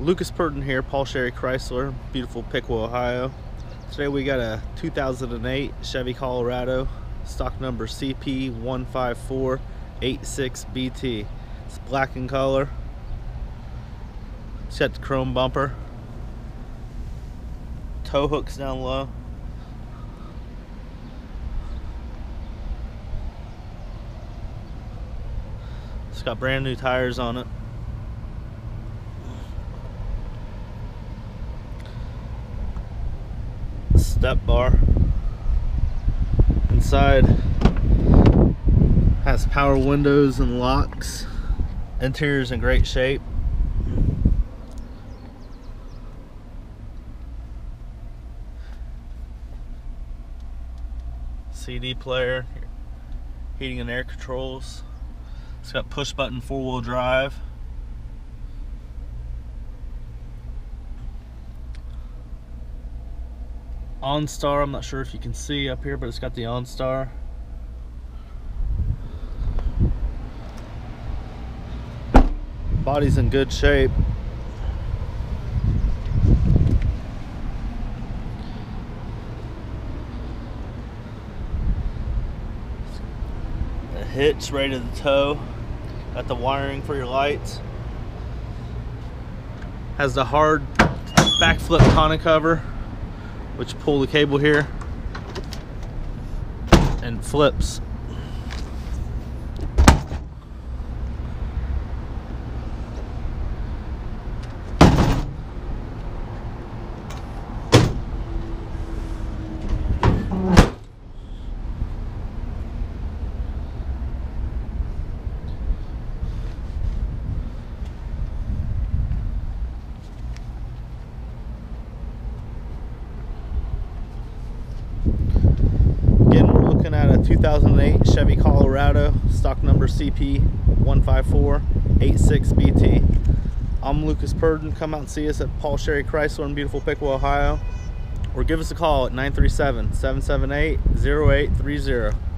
Lucas Purden here, Paul Sherry Chrysler, beautiful Piqua, Ohio. Today we got a 2008 Chevy Colorado, stock number CP15486BT. It's black in color. Got the chrome bumper. Tow hooks down low. It's got brand new tires on it. Step bar. Inside has power windows and locks. Interior's in great shape. CD player, heating and air controls. It's got push button four wheel drive. OnStar. I'm not sure if you can see up here, but it's got the OnStar. Body's in good shape. A hitch ready to tow. Got the wiring for your lights. Has the hard backflip tonneau cover which pull the cable here and flips looking at a 2008 Chevy Colorado, stock number CP15486BT. I'm Lucas Purden. Come out and see us at Paul Sherry Chrysler in beautiful Piqua, Ohio. Or give us a call at 937 778 0830.